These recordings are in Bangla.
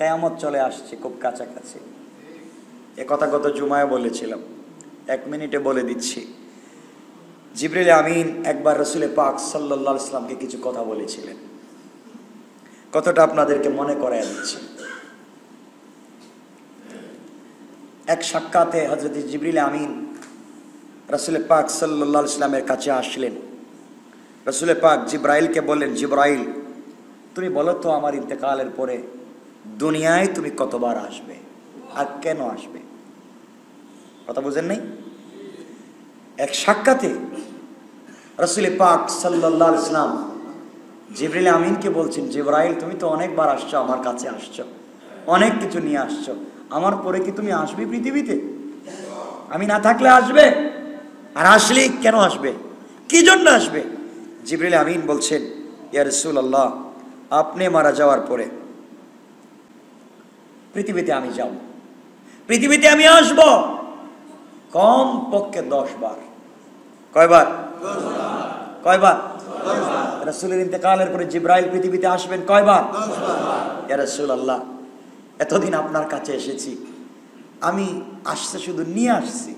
কেয়ামত চলে আসছে খুব কাছাকাছি। এ কথা গত জুমায় বলেছিলাম। এক মিনিটে বলে দিচ্ছি। জিবরিল আমিন একবার রসুলে পাক সাল্লাহ ইসলামকে কিছু কথা বলেছিলেন। কতটা আপনাদেরকে মনে করায় দিচ্ছি। এক সাক্ষাতে হজরত জিবরিল আমিন রসুল পাক সাল্লাহ ইসলামের কাছে আসলেন। রসুল পাক জিব্রাইলকে বললেন, জিব্রাইল, তুমি বলো তো আমার ইন্তেকালের পরে দুনিয়ায় তুমি কতবার আসবে আর কেন আসবে? কথা বুঝেন নাই? এক সাক্ষাতে রসুল পাক সাল্লাহ ইসলাম জিবরিল আমিনকে বলছেন, জিব্রাইল, তুমি তো অনেকবার আসছো, আমার কাছে আসছো, অনেক কিছু নিয়ে আসছো, আমার পরে কি তুমি আসবে পৃথিবীতে? আমি না থাকলে আসবে? আর আসলে কেন আসবে? কি জন্য আসবে? জিবরিল আমিন বলছেন, ইয়া রসুল আল্লাহ আপনি মারা যাওয়ার পরে পৃথিবীতে আমি যাব। পৃথিবীতে আমি আসব। কম পক্ষে দশ বার। কয়বার? কয়বার? রসুলের ইন্তেকালের পরে জিব্রাইল পৃথিবীতে আসবেন কয়বার? রসুল আল্লাহ এতদিন আপনার কাছে এসেছি। আমি আসছে শুধু নিয়ে আসছি।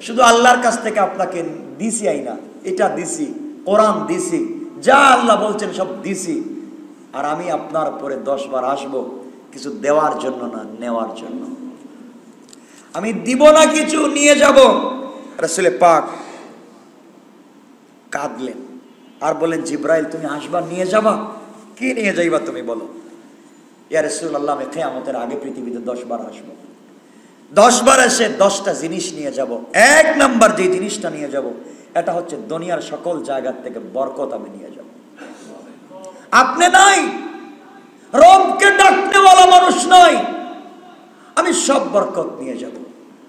শুধু আল্লাহর কাছ থেকে আপনাকে দিছি আই না, এটা দিছি, কোরআন দিছি, যা আল্লাহ বলছেন সব দিছি। আর আমি আপনার পরে দশ বার আসব। কিছু দেওয়ার জন্য না, নেওয়ার জন্য। আমি দিব না কিছু, নিয়ে যাব। রসুলে পাক কাঁদলেন। আর বলেন জিব্রাইল, তুমি আসবা, নিয়ে যাবা? কি নিয়ে যাইবা তুমি বলো? ইয়া রসুল আল্লাহ আমি কেয়ামতের আগে পৃথিবীতে দশ বার আসব। দশ বার এসে দশটা জিনিস নিয়ে যাব। এক নাম্বার যে জিনিসটা নিয়ে যাব, এটা হচ্ছে দুনিয়ার সকল জায়গার থেকে বরকত আমি নিয়ে যাব। আপনি নাই? নয় আমি সব বরকত নিয়ে যাব।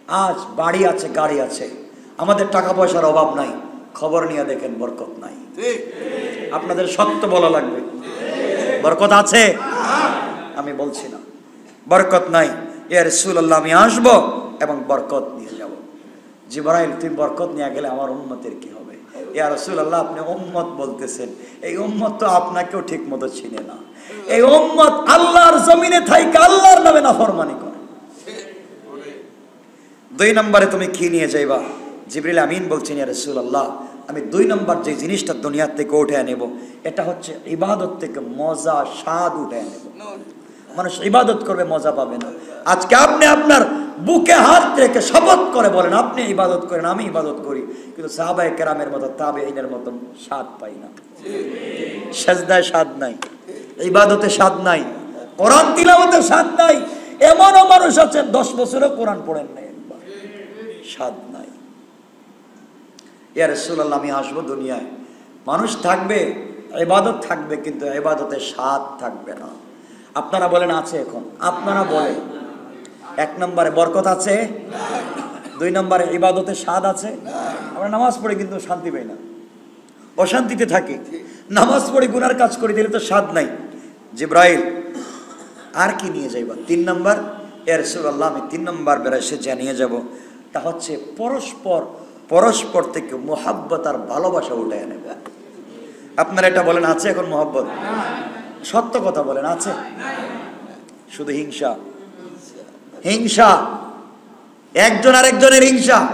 আজ বাড়ি আছে গাড়ি আছে। আমাদের টাকা পয়সার অভাব নাই। খবর নিয়ে দেখেন বরকত নাই। আপনাদের সত্য বলা লাগবে। বরকত আছে? আমি বলছি না। বরকত নাই। ইয়া রাসূলুল্লাহ আমি আসব এবং বরকত নিয়ে যাব। জিবরাইল তুমি বরকত নিয়ে গেলে আমার উন্নতির কি হবে? ইয়া রাসূলুল্লাহ, আপনি উম্মত বলতেছেন। এই উম্মত তো আপনাকেও ঠিক মতো চিনে না। এই উম্মত আল্লাহর জমিনে থাইকা আল্লাহর নামে নাফরমানি করে। দুই নম্বরে তুমি কি নিয়ে যাইবা? জিবরিল আমিন বলছেন, ইয়া রাসূলুল্লাহ, আমি দুই নম্বর যে জিনিসটা দুনিয়ার থেকে উঠে নেব এটা হচ্ছে ইবাদত থেকে মজা, স্বাদ উঠে নেব মানুষ ইবাদত করবে, মজা পাবে না। আজকে আপনি আপনার বুকে হাত রেখে শপথ করে বলেন, আপনি ইবাদত করেন, আমি ইবাদত করি। কিন্তু সাহাবায়ে কেরামের মতো তাবে আইনের মতো স্বাদ পাই না। সেজদায় স্বাদ নাই, ইবাদতে স্বাদ নাই, কোরআন তিলাওয়াতে স্বাদ নাই। এমনও মানুষ আছে, দশ বছরে কোরআন পড়েন নাই স্বাদ নাই। ইয়া রাসূলুল্লাহ, আমি আসব দুনিয়ায়। মানুষ থাকবে এবাদত থাকবে, কিন্তু এবাদতে স্বাদ থাকবে না। আপনারা বলেন, আছে এখন। আপনারা বলেন এক নম্বরে বরকত আছে, দুই নম্বরে ইবাদতে স্বাদ আছে। আমরা নামাজ পড়ে কিন্তু শান্তি পাই না। অশান্তিতে থাকি। নামাজ পড়ে গুনার কাজ করে দিলে তো স্বাদ নাই। জিব্রাইল, আর কি নিয়ে যাইবা? তিন নম্বর এর আল্লাহ আমি তিন নম্বর বেড়াইছে যা নিয়ে যাব। তা হচ্ছে পরস্পর পরস্পর থেকে মোহাব্বত আর ভালোবাসা উঠে নেবে আপনারা এটা বলেন, আছে এখন মোহাব্বত? সত্য কথা বলেন, আছে? শুধু হিংসা। হিংসা। একজন আরেকজনের হিংসা।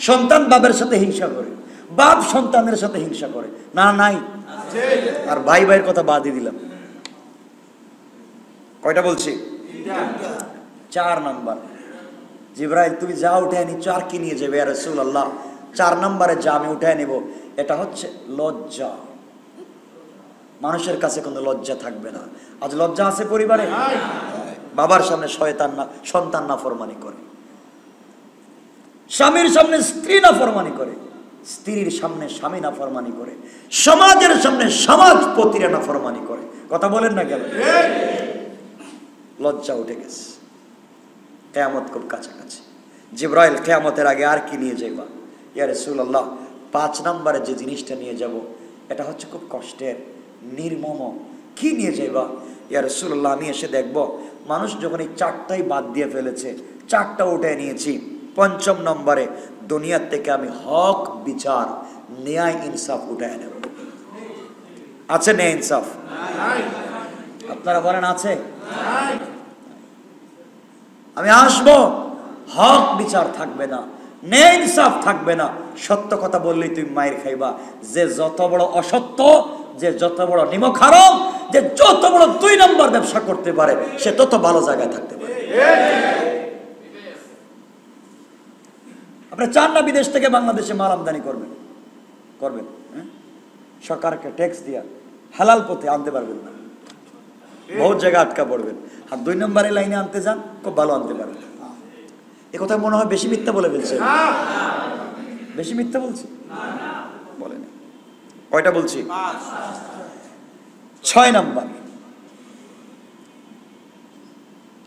সন্তান বাবার সাথে হিংসা করে। বাপ সন্তানের সাথে হিংসা করে। না, নাই। আর ভাই ভাইয়ের কথা বাদই দিলাম। কয়টা বলছি? চার নাম্বার। জিব্রাইল, তুমি যা উঠে নিচ্ছ, আর কি নিয়ে যাবে? রসুল আল্লাহ চার নম্বরে যা আমি উঠে নিব, এটা হচ্ছে লজ্জা। মানুষের কাছে কোনো লজ্জা থাকবে না। আজ লজ্জা আছে পরিবারে? বাবার সামনে শয়তান না, সন্তান না ফরমানি করে। স্বামীর সামনে স্ত্রী না ফরমানি করে। স্ত্রীর সামনে স্বামী না ফরমানি করে। সমাজের সামনে সমাজ পতিরা না ফরমানি করে। কথা বলেন না কেন? লজ্জা উঠে গেছে। কেয়ামত খুব কাছাকাছি। জিব্রাইল কেয়ামতের আগে আর কি নিয়ে যাইবা? ইয়া রাসূলুল্লাহ, পাঁচ নম্বরে যে জিনিসটা নিয়ে যাব, এটা হচ্ছে খুব কষ্টের, নির্মম। কি নিয়ে যাইবা? ইয়া রাসূলুল্লাহ, আমি এসে দেখব মানুষ যখন এই চারটাই বাদ দিয়ে ফেলেছে, চারটা উঠে নিয়েছি। পঞ্চম নম্বরে, দুনিয়ার থেকে আমি হক, বিচার, ন্যায়, ইনসাফ উঠে নেব। আছে ন্যায়, ইনসাফ? আপনারা বলেন আছে। আমি আসব, হক, বিচার থাকবে না, ন্যায়, ইনসাফ থাকবে না। সত্য কথা বললেই তুমি মায়ের খাইবা। যে যত বড় অসত্য, যে যত বড় নিমক হারাম যে যত বড় দুই নম্বর ব্যবসা করতে পারে, সে তত ভালো জায়গায় থাকতে পারে। আপনি চান না বিদেশ থেকে বাংলাদেশে মাল আমদানি করবেন? করবেন হ্যাঁ? সরকারকে ট্যাক্স দিয়া হালাল পথে আনতে পারবেন না। বহুত জায়গায় আটকা পড়বেন। আর দুই নম্বরের লাইনে আনতে যান, খুব ভালো আনতে পারবেন। এ কথা মনে হয় বেশি মিথ্যা বলে ফেলছে। বেশি মিথ্যা বলছি? বলেন কয়টা বলছি? ছয় নম্বর।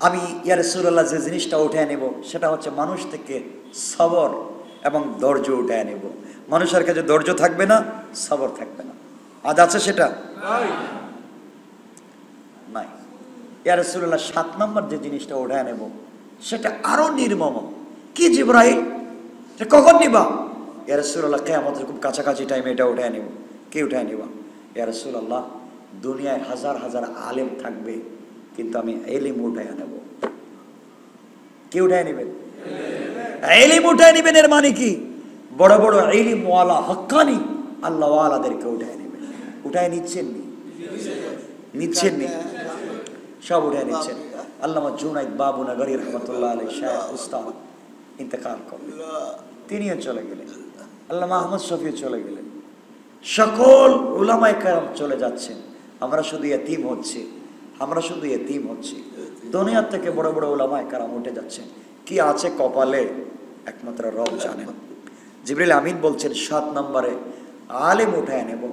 আমি ইয়ার সুরাল্লাহ যে জিনিসটা উঠে নেব সেটা হচ্ছে মানুষ থেকে সবর এবং ধৈর্য উঠে নেব। মানুষের কাছে ধৈর্য থাকবে না সবর থাকবে না। আজ আছে সেটা? নাই। ইয়ার সুরাল্লাহ সাত নম্বর যে জিনিসটা উঠে নেব সেটা আরও নির্মম। কি জিব্রাহিম কখন নিবা? ইয়ার সুরাল্লাহ কে আমাদের খুব কাছাকাছি টাইমে এটা উঠে নেব। কে উঠে নিবা? ইয়ার সুরাল্লাহ দুনিয়ায় হাজার হাজার আলেম থাকবে, কিন্তু আমি এলিম উঠায় নেব কে উঠায় নেবেন? এলিম উঠায় নেবেন এর মানে কি? বড় বড় এলিম ওয়ালা হক্কানি আল্লাহ ওয়ালাদেরকে উঠায় নেবেন। উঠায় নিচ্ছেন নি? নিচ্ছেন নি? সব উঠায় নিচ্ছেন। আল্লামা জুনাইদ বাবু নগরী রহমতুল্লাহ আলী শাহ উস্তাদ, ইন্তেকাল করলেন। তিনিও চলে গেলেন। আল্লাহ আহমদ শফিও চলে গেলেন। সকল উলামায় কারাম চলে যাচ্ছেন। আমরা শুধু এতিম হচ্ছি। আমরা শুধু এতিম হচ্ছি। দুনিয়ার থেকে বড় বড় ওলামায় কারাম উঠে যাচ্ছেন। কি আছে কপালে? একমাত্র রব জানেন। জিবরিল আমিন বলছেন, সাত নম্বরে, আলেম উঠায় নেব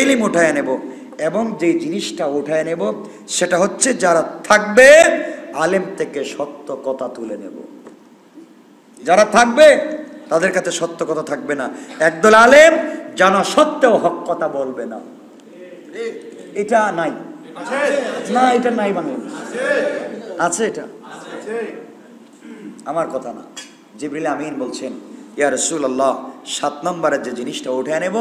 এলিম উঠায় নেব এবং যে জিনিসটা উঠায় নেব, সেটা হচ্ছে যারা থাকবে, আলেম থেকে সত্য কথা তুলে নেব। যারা থাকবে, তাদের কাছে সত্য কথা থাকবে না। একদল আলেম জানা সত্ত্বেও হক কথা বলবে না। এটা নাই। না, এটা নাই বাংলাদেশ। আছে এটা। আমার কথা না। জিবরিল আমিন বলছেন, ইয়া রসুল্লাহ সাত নম্বরের যে জিনিসটা উঠে নেব,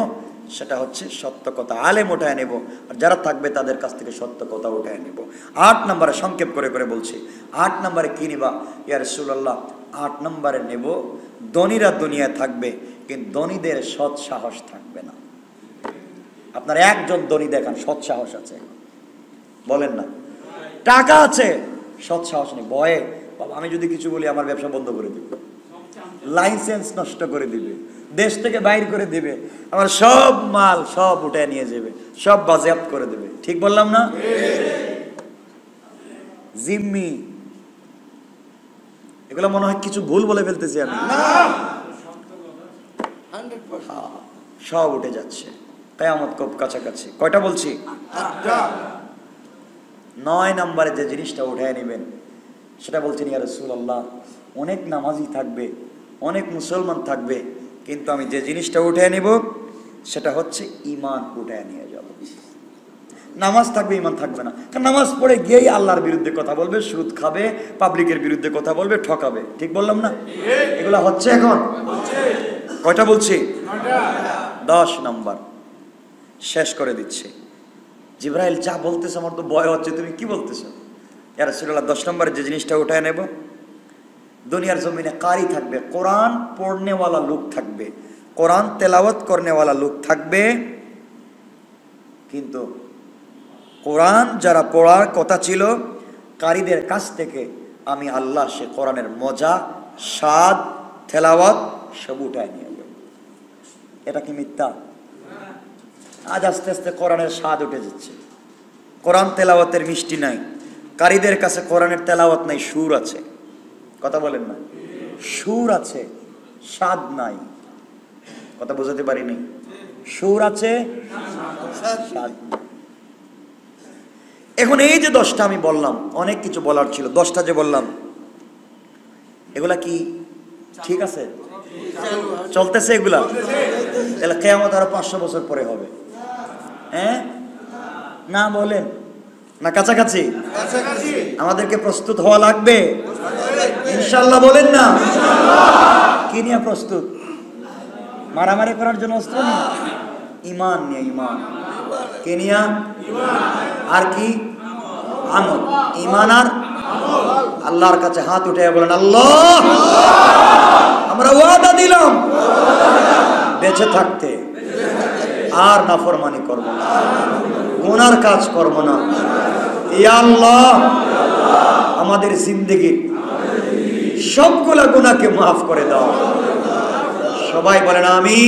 সেটা হচ্ছে সত্য কথা। আলেম উঠায় নেব, আর যারা থাকবে তাদের কাছ থেকে সত্য কথা উঠায় নেব। আট নম্বরে সংক্ষেপ করে করে বলছি, আট নম্বরে কি নিবা? ইয়া রসুল্লাহ আট নম্বরে নেব, ধনীরা দুনিয়ায় থাকবে, কিন্তু ধনীদের সৎ সাহস থাকবে না। আপনার একজন ধনী দেখান সৎ সাহস আছে। বলেন না। টাকা আছে সৎ সাহস নেই ভয়ে। বাবা আমি যদি কিছু বলি আমার ব্যবসা বন্ধ করে দিবে। লাইসেন্স নষ্ট করে দিবে। দেশ থেকে বাইর করে দিবে। আমার সব মাল সব উঠে নিয়ে যাবে। সব বাজেয়াপ্ত করে দেবে। ঠিক বললাম না? জিম্মি। এগুলো মনে হয় কিছু ভুল বলে ফেলতেছি আমি। হ্যাঁ, সব উঠে যাচ্ছে। কেয়ামত খুব কাছাকাছি। কয়টা বলছি? নয় নম্বরে যে জিনিসটা উঠে নেবেন সেটা বলছেন ইয়া রসুল্লাহ অনেক নামাজি থাকবে অনেক মুসলমান থাকবে কিন্তু আমি যে জিনিসটা উঠে নিব সেটা হচ্ছে ইমান উঠে নিয়ে যাব। নামাজ থাকবে ইমান থাকবে না। কারণ নামাজ পড়ে গিয়েই আল্লাহর বিরুদ্ধে কথা বলবে সুদ খাবে পাবলিকের বিরুদ্ধে কথা বলবে ঠকাবে। ঠিক বললাম না? এগুলা হচ্ছে এখন? কয়টা বলছি? দশ নম্বর। শেষ করে দিচ্ছে। জিব্রাইল যা বলতেছে আমার তো ভয় হচ্ছে, তুমি কি বলতেছো? ইয়ার সুরাল্লাহ দশ নম্বরে যে জিনিসটা উঠায় নেব। দুনিয়ার জমিনে কারি থাকবে, কোরআন পড়নেওয়ালা লোক থাকবে, কোরআন তেলাওয়াত করনেওয়ালা লোক থাকবে। কিন্তু কোরআন যারা পড়ার কথা ছিল, কারীদের কাছ থেকে আমি আল্লাহ সে কোরআনের মজা, স্বাদ, তেলাওয়াত সব উঠায় নিয়ে এটা কি মিথ্যা? আজ আস্তে আস্তে কোরআনের স্বাদ উঠে যাচ্ছে। কোরআন তেলাওয়াতের মিষ্টি নাই। কারীদের কাছে কোরআনের তেলাওয়াত নাই সুর আছে। কথা বলেন না। সুর আছে স্বাদ নাই। কথা বোঝাতে পারিনি। সুর আছে এখন এই যে দশটা আমি বললাম অনেক কিছু বলার ছিল। দশটা যে বললাম এগুলা কি ঠিক আছে? চলতেছে এগুলা? তাহলে কেমন আরও পাঁচশো বছর পরে হবে। হ্যাঁ না বলেন না কাছাকাছি। আমাদেরকে প্রস্তুত হওয়া লাগবে। ইনশাল্লাহ বলেন না। কি নিয়ে প্রস্তুত? মারামারি করার জন্য অস্ত্র ইমান নিয়ে ইমান। কে নিয়ে? আর কি? আমল। ইমান আর আল্লাহর কাছে হাত উঠে বলেন আল্লাহ! আমরা ওয়াদা দিলাম। বেঁচে থাকতে। আর নাফরমানি করব না। গুনার কাজ করব না। ইয়াল্লাহ আমাদের জিন্দগির সবগুলা গুণাকে মাফ করে দাও। সবাই বলেন আমি